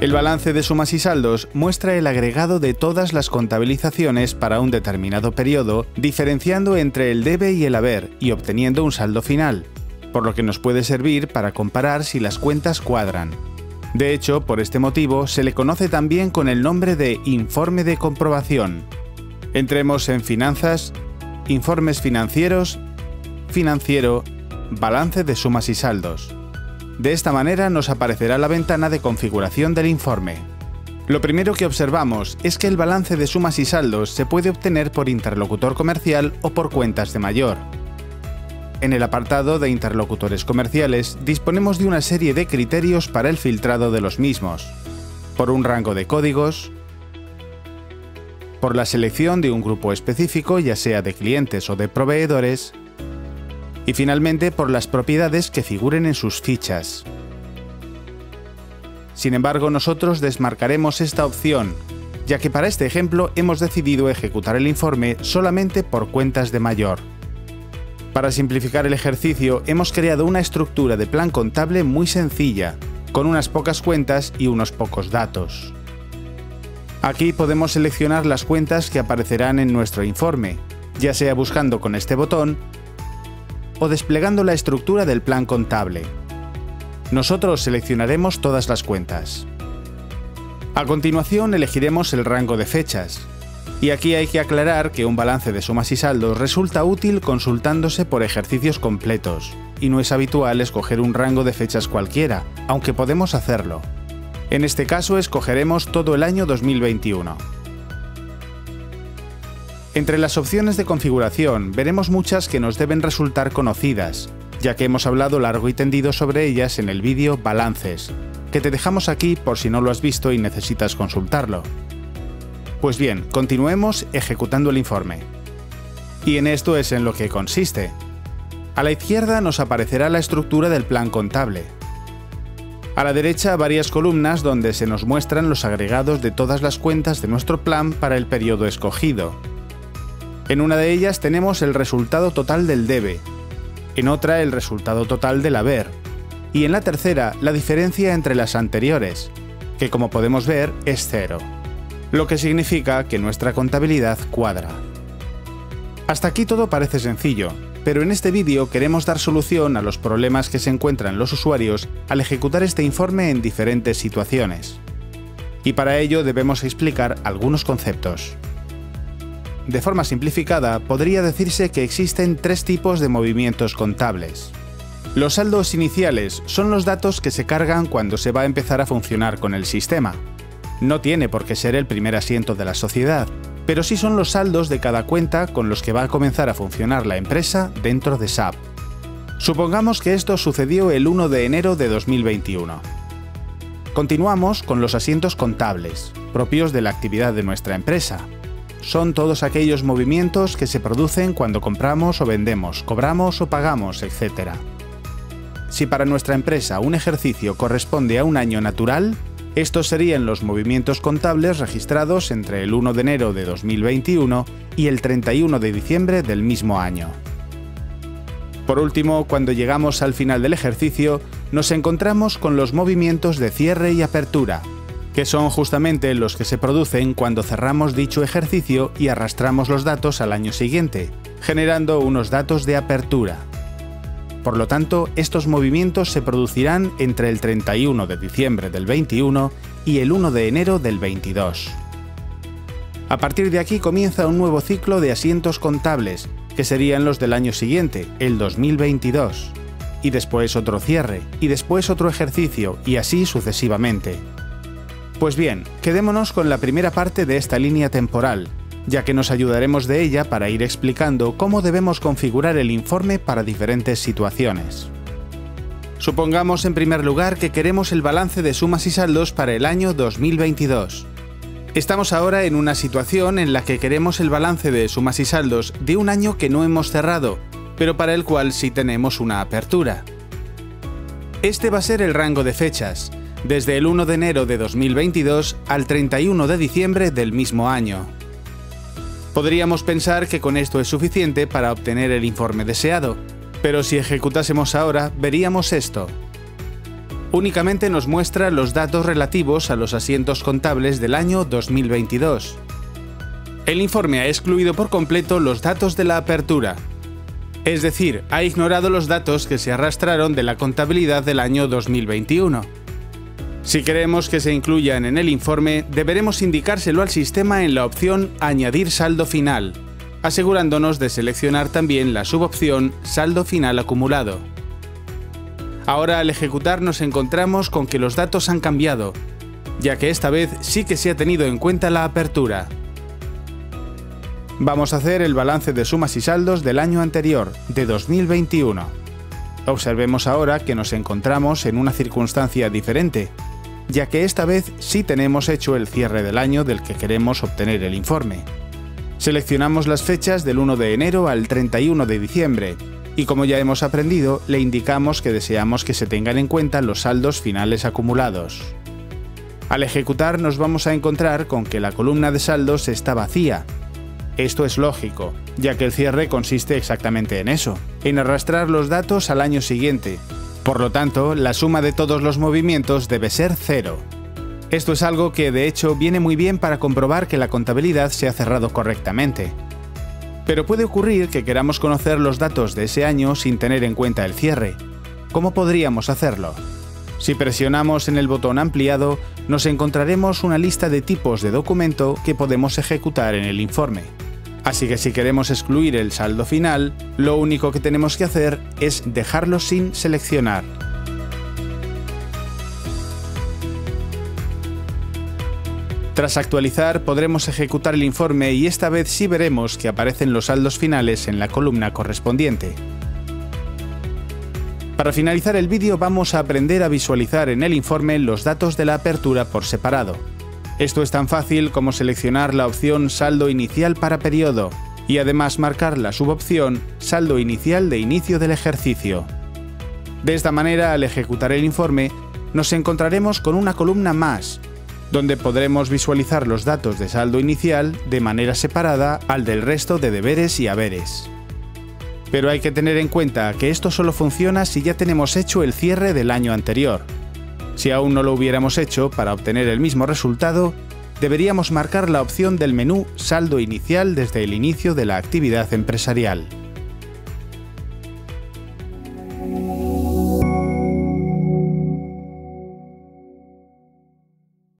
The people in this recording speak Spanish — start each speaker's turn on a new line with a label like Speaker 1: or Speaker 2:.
Speaker 1: El balance de sumas y saldos muestra el agregado de todas las contabilizaciones para un determinado periodo, diferenciando entre el debe y el haber y obteniendo un saldo final, por lo que nos puede servir para comparar si las cuentas cuadran. De hecho, por este motivo se le conoce también con el nombre de informe de comprobación. Entremos en finanzas, informes financieros, financiero, balance de sumas y saldos. De esta manera nos aparecerá la ventana de configuración del informe. Lo primero que observamos es que el balance de sumas y saldos se puede obtener por interlocutor comercial o por cuentas de mayor. En el apartado de interlocutores comerciales disponemos de una serie de criterios para el filtrado de los mismos, por un rango de códigos, por la selección de un grupo específico, ya sea de clientes o de proveedores, y finalmente por las propiedades que figuren en sus fichas. Sin embargo, nosotros desmarcaremos esta opción, ya que para este ejemplo hemos decidido ejecutar el informe solamente por cuentas de mayor. Para simplificar el ejercicio, hemos creado una estructura de plan contable muy sencilla, con unas pocas cuentas y unos pocos datos. Aquí podemos seleccionar las cuentas que aparecerán en nuestro informe, ya sea buscando con este botón o desplegando la estructura del plan contable. Nosotros seleccionaremos todas las cuentas. A continuación elegiremos el rango de fechas. Y aquí hay que aclarar que un balance de sumas y saldos resulta útil consultándose por ejercicios completos, y no es habitual escoger un rango de fechas cualquiera, aunque podemos hacerlo. En este caso escogeremos todo el año 2021. Entre las opciones de configuración veremos muchas que nos deben resultar conocidas, ya que hemos hablado largo y tendido sobre ellas en el vídeo Balances, que te dejamos aquí por si no lo has visto y necesitas consultarlo. Pues bien, continuemos ejecutando el informe. Y en esto es en lo que consiste. A la izquierda nos aparecerá la estructura del plan contable. A la derecha varias columnas donde se nos muestran los agregados de todas las cuentas de nuestro plan para el periodo escogido, en una de ellas tenemos el resultado total del debe, en otra el resultado total del haber, y en la tercera la diferencia entre las anteriores, que como podemos ver es cero, lo que significa que nuestra contabilidad cuadra. Hasta aquí todo parece sencillo, pero en este vídeo queremos dar solución a los problemas que se encuentran los usuarios al ejecutar este informe en diferentes situaciones. Y para ello debemos explicar algunos conceptos. De forma simplificada, podría decirse que existen tres tipos de movimientos contables. Los saldos iniciales son los datos que se cargan cuando se va a empezar a funcionar con el sistema. No tiene por qué ser el primer asiento de la sociedad, pero sí son los saldos de cada cuenta con los que va a comenzar a funcionar la empresa dentro de SAP. Supongamos que esto sucedió el 1 de enero de 2021. Continuamos con los asientos contables, propios de la actividad de nuestra empresa, son todos aquellos movimientos que se producen cuando compramos o vendemos, cobramos o pagamos, etc. Si para nuestra empresa un ejercicio corresponde a un año natural, estos serían los movimientos contables registrados entre el 1 de enero de 2021 y el 31 de diciembre del mismo año. Por último, cuando llegamos al final del ejercicio, nos encontramos con los movimientos de cierre y apertura, que son justamente los que se producen cuando cerramos dicho ejercicio y arrastramos los datos al año siguiente, generando unos datos de apertura. Por lo tanto, estos movimientos se producirán entre el 31 de diciembre del 21 y el 1 de enero del 22. A partir de aquí comienza un nuevo ciclo de asientos contables, que serían los del año siguiente, el 2022, y después otro cierre, y después otro ejercicio, y así sucesivamente. Pues bien, quedémonos con la primera parte de esta línea temporal, ya que nos ayudaremos de ella para ir explicando cómo debemos configurar el informe para diferentes situaciones. Supongamos en primer lugar que queremos el balance de sumas y saldos para el año 2022. Estamos ahora en una situación en la que queremos el balance de sumas y saldos de un año que no hemos cerrado, pero para el cual sí tenemos una apertura. Este va a ser el rango de fechas, desde el 1 de enero de 2022 al 31 de diciembre del mismo año. Podríamos pensar que con esto es suficiente para obtener el informe deseado, pero si ejecutásemos ahora veríamos esto. únicamente nos muestra los datos relativos a los asientos contables del año 2022. El informe ha excluido por completo los datos de la apertura, es decir, ha ignorado los datos que se arrastraron de la contabilidad del año 2021. Si queremos que se incluyan en el informe, deberemos indicárselo al sistema en la opción Añadir saldo final, asegurándonos de seleccionar también la subopción Saldo final acumulado. Ahora al ejecutar nos encontramos con que los datos han cambiado, ya que esta vez sí que se ha tenido en cuenta la apertura. Vamos a hacer el balance de sumas y saldos del año anterior, de 2021. Observemos ahora que nos encontramos en una circunstancia diferente, ya que esta vez sí tenemos hecho el cierre del año del que queremos obtener el informe. Seleccionamos las fechas del 1 de enero al 31 de diciembre, y como ya hemos aprendido, le indicamos que deseamos que se tengan en cuenta los saldos finales acumulados. Al ejecutar nos vamos a encontrar con que la columna de saldos está vacía, esto es lógico, ya que el cierre consiste exactamente en eso, en arrastrar los datos al año siguiente. Por lo tanto, la suma de todos los movimientos debe ser cero. Esto es algo que de hecho viene muy bien para comprobar que la contabilidad se ha cerrado correctamente. Pero puede ocurrir que queramos conocer los datos de ese año sin tener en cuenta el cierre. ¿Cómo podríamos hacerlo? Si presionamos en el botón ampliado, nos encontraremos una lista de tipos de documento que podemos ejecutar en el informe. Así que si queremos excluir el saldo final, lo único que tenemos que hacer es dejarlo sin seleccionar. Tras actualizar podremos ejecutar el informe y esta vez sí veremos que aparecen los saldos finales en la columna correspondiente. Para finalizar el vídeo vamos a aprender a visualizar en el informe los datos de la apertura por separado. Esto es tan fácil como seleccionar la opción saldo inicial para periodo y además marcar la subopción saldo inicial de inicio del ejercicio. De esta manera, al ejecutar el informe, nos encontraremos con una columna más, donde podremos visualizar los datos de saldo inicial de manera separada al del resto de deberes y haberes. Pero hay que tener en cuenta que esto solo funciona si ya tenemos hecho el cierre del año anterior, si aún no lo hubiéramos hecho, para obtener el mismo resultado, deberíamos marcar la opción del menú Saldo inicial desde el inicio de la actividad empresarial.